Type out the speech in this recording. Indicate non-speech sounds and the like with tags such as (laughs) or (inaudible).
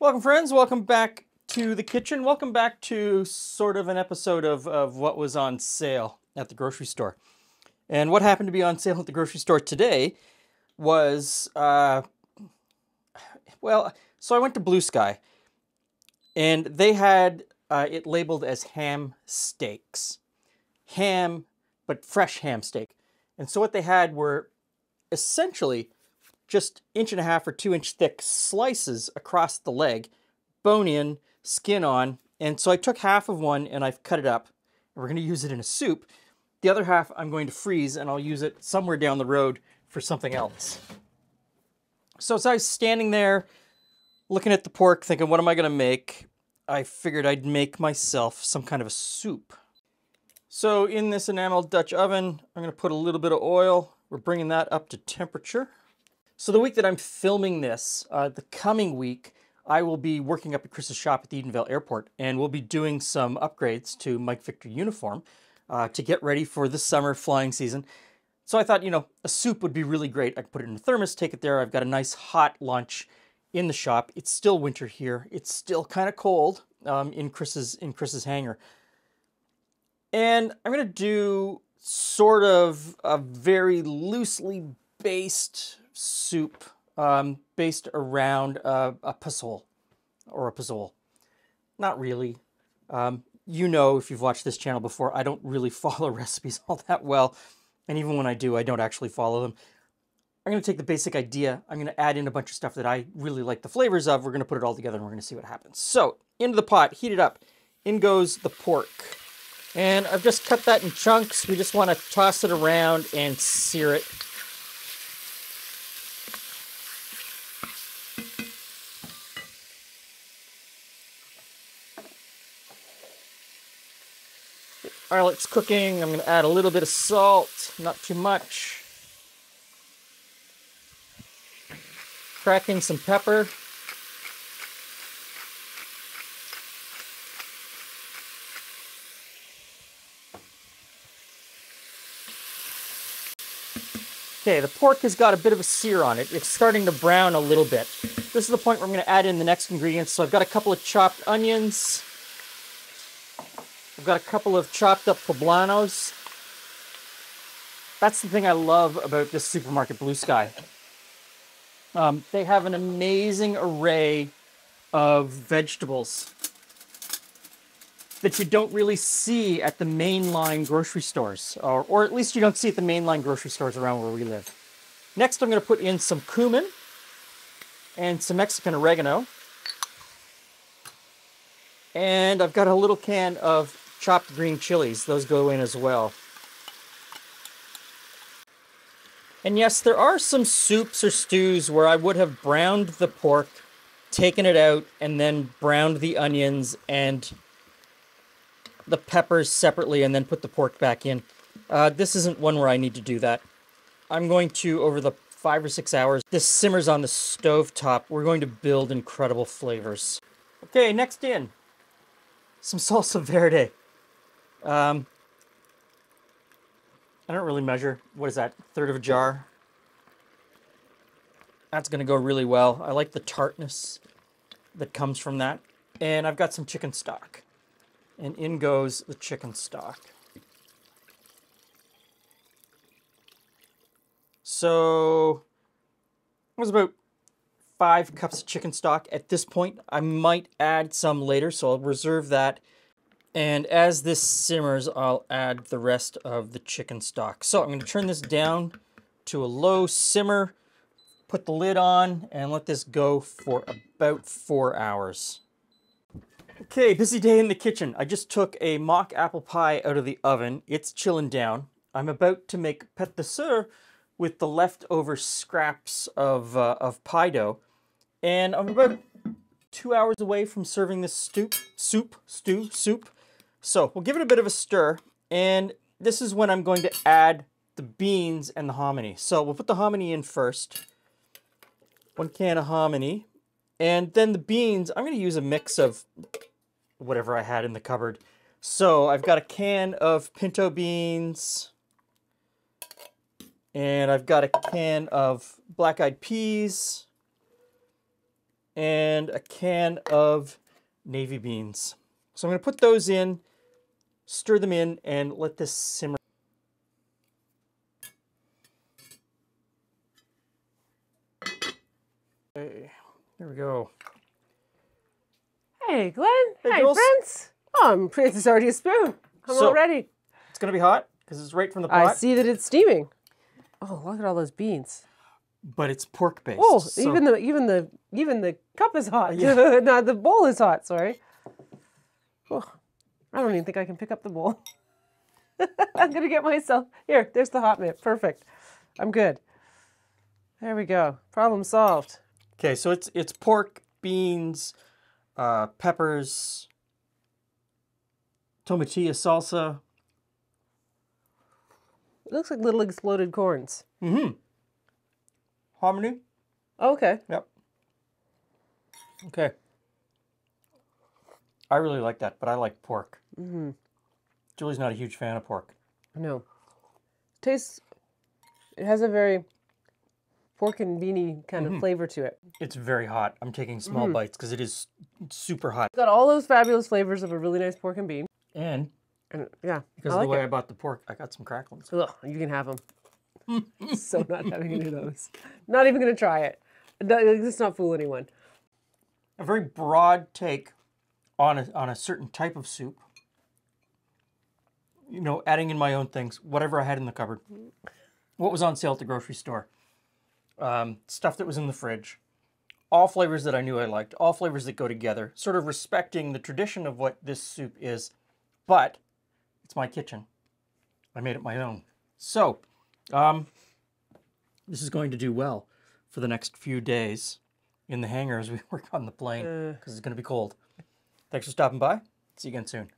Welcome, friends. Welcome back to the kitchen. Welcome back to sort of an episode of, of what was on sale at the grocery store. And what happened to be on sale at the grocery store today was, uh, well, so I went to Blue Sky and they had uh, it labeled as ham steaks. Ham, but fresh ham steak. And so what they had were essentially just inch and a half or two inch thick slices across the leg, bone in, skin on. And so I took half of one and I've cut it up. We're going to use it in a soup. The other half I'm going to freeze and I'll use it somewhere down the road for something else. So as I was standing there looking at the pork, thinking, what am I going to make? I figured I'd make myself some kind of a soup. So in this enamel Dutch oven, I'm going to put a little bit of oil. We're bringing that up to temperature. So the week that I'm filming this, uh, the coming week, I will be working up at Chris's shop at the Edenvale Airport, and we'll be doing some upgrades to Mike Victor uniform uh, to get ready for the summer flying season. So I thought, you know, a soup would be really great. I could put it in a thermos, take it there. I've got a nice hot lunch in the shop. It's still winter here. It's still kind of cold um, in Chris's in Chris's hangar, and I'm gonna do sort of a very loosely based soup um, based around a, a pozole or a pozole. Not really. Um, you know, if you've watched this channel before, I don't really (laughs) follow recipes all that well. And even when I do, I don't actually follow them. I'm going to take the basic idea. I'm going to add in a bunch of stuff that I really like the flavors of. We're going to put it all together and we're going to see what happens. So, into the pot, heat it up. In goes the pork. And I've just cut that in chunks. We just want to toss it around and sear it It's cooking, I'm going to add a little bit of salt, not too much. Cracking some pepper. Okay, the pork has got a bit of a sear on it. It's starting to brown a little bit. This is the point where I'm going to add in the next ingredients. So I've got a couple of chopped onions, I've got a couple of chopped up poblanos. That's the thing I love about this supermarket, Blue Sky. Um, they have an amazing array of vegetables that you don't really see at the mainline grocery stores, or, or at least you don't see at the mainline grocery stores around where we live. Next, I'm going to put in some cumin and some Mexican oregano. And I've got a little can of chopped green chilies. Those go in as well. And yes, there are some soups or stews where I would have browned the pork, taken it out, and then browned the onions and the peppers separately and then put the pork back in. Uh, this isn't one where I need to do that. I'm going to, over the five or six hours, this simmers on the stove top. We're going to build incredible flavors. Okay, next in, some salsa verde. Um, I don't really measure. What is that? Third of a jar. That's going to go really well. I like the tartness that comes from that. And I've got some chicken stock. And in goes the chicken stock. So it was about five cups of chicken stock at this point. I might add some later, so I'll reserve that and as this simmers, I'll add the rest of the chicken stock. So I'm going to turn this down to a low simmer, put the lid on, and let this go for about four hours. Okay, busy day in the kitchen. I just took a mock apple pie out of the oven. It's chilling down. I'm about to make pets de sœur with the leftover scraps of, uh, of pie dough. And I'm about two hours away from serving this soup, soup, stew, soup. So we'll give it a bit of a stir, and this is when I'm going to add the beans and the hominy. So we'll put the hominy in first. One can of hominy. And then the beans, I'm going to use a mix of whatever I had in the cupboard. So I've got a can of pinto beans. And I've got a can of black-eyed peas. and a can of navy beans. So I'm going to put those in, stir them in, and let this simmer. Okay, there we go. Hey, Glen. Hey, Hey, Jules. Prince. Oh, I'm Prince. It's already a spoon. I'm So- all ready. It's going to be hot because it's right from the pot. I see that it's steaming. Oh, look at all those beans. but it's pork based. Oh, so- even the even the even the cup is hot. Yeah. (laughs) no, the bowl is hot. Sorry. Oh, I don't even think I can pick up the bowl. (laughs) I'm gonna get myself here. There's the hot mitt. Perfect. I'm good. There we go. Problem solved. Okay, so it's it's pork, beans, uh, peppers, tomatilla salsa. It looks like little exploded corns. Mm-hmm. Hominy. Okay. Yep. Okay. I really like that, but I like pork. Mm-hmm. Julie's not a huge fan of pork. No. Tastes. It has a very pork and beany kind Mm-hmm. of flavor to it. It's very hot. I'm taking small bites because it is super hot. It's got all those fabulous flavors of a really nice pork and bean. And And yeah, because I of the way it. I bought the pork, I got some cracklings. Ugh, you can have them. (laughs) so not having any of those. Not even gonna try it. Let's not fool anyone. A very broad take on a, on a certain type of soup. You know, adding in my own things, whatever I had in the cupboard. What was on sale at the grocery store? Um, stuff that was in the fridge. All flavors that I knew I liked. All flavors that go together. Sort of respecting the tradition of what this soup is. But it's my kitchen. I made it my own. So, um, this is going to do well for the next few days in the hangar as we (laughs) work on the plane because it's going to be cold. Thanks for stopping by. See you again soon.